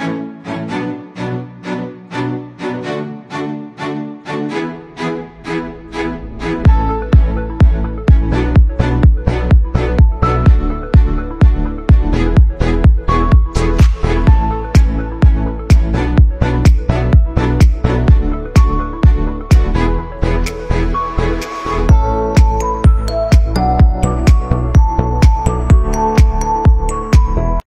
you